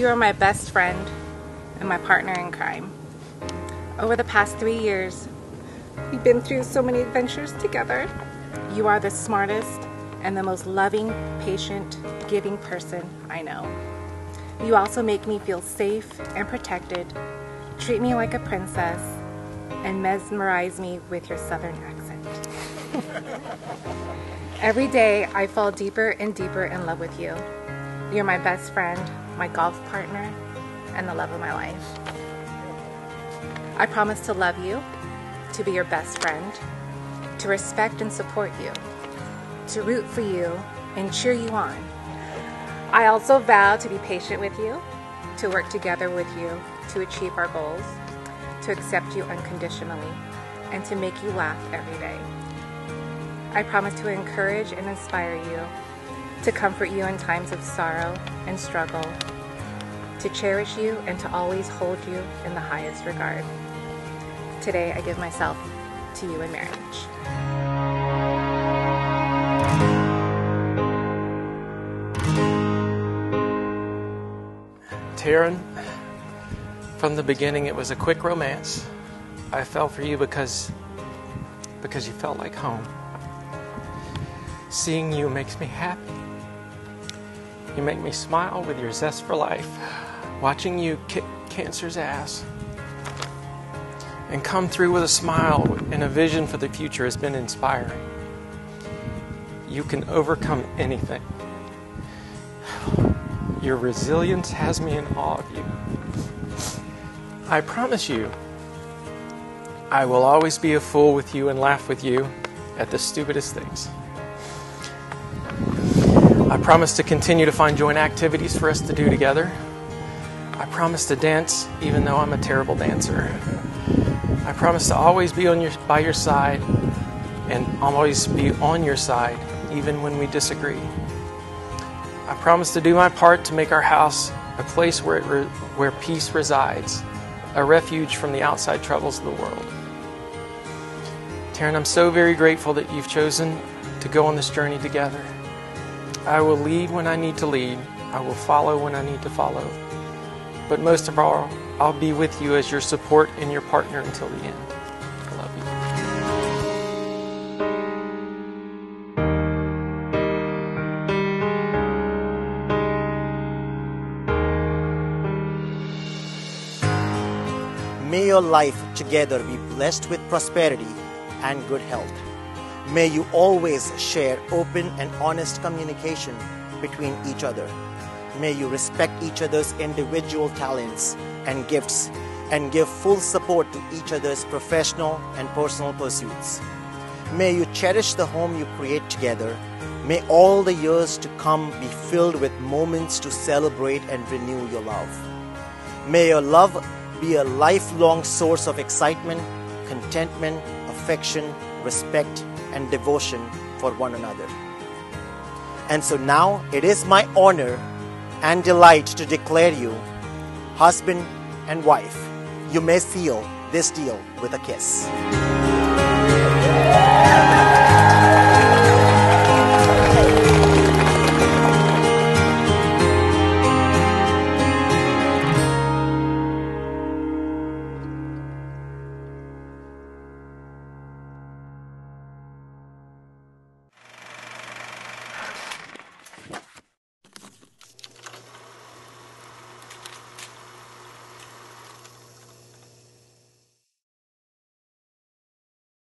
You are my best friend and my partner in crime. Over the past three years, we've been through so many adventures together. You are the smartest and the most loving, patient, giving person I know. You also make me feel safe and protected, treat me like a princess, and mesmerize me with your southern accent. Every day, I fall deeper and deeper in love with you. You're my best friend, my golf partner, and the love of my life. I promise to love you, to be your best friend, to respect and support you, to root for you and cheer you on. I also vow to be patient with you, to work together with you to achieve our goals, to accept you unconditionally, and to make you laugh every day. I promise to encourage and inspire you, to comfort you in times of sorrow and struggle, to cherish you and to always hold you in the highest regard. Today I give myself to you in marriage. Taryn, from the beginning it was a quick romance. I fell for you because because you felt like home. Seeing you makes me happy. You make me smile with your zest for life. Watching you kick cancer's ass and come through with a smile and a vision for the future has been inspiring. You can overcome anything. Your resilience has me in awe of you. I promise you, I will always be a fool with you and laugh with you at the stupidest things. I promise to continue to find joint activities for us to do together. I promise to dance even though I'm a terrible dancer. I promise to always be on your, by your side and always be on your side even when we disagree. I promise to do my part to make our house a place where, re- where peace resides, a refuge from the outside troubles of the world. Taryn, I'm so very grateful that you've chosen to go on this journey together. I will lead when I need to lead, I will follow when I need to follow. But most of all, I'll be with you as your support and your partner until the end. I love you. May your life together be blessed with prosperity and good health. May you always share open and honest communication between each other. May you respect each other's individual talents and gifts and give full support to each other's professional and personal pursuits. May you cherish the home you create together. May all the years to come be filled with moments to celebrate and renew your love. May your love be a lifelong source of excitement, contentment, affection, respect, and devotion for one another. And so now it is my honor and delight to declare you, husband and wife, you may seal this deal with a kiss.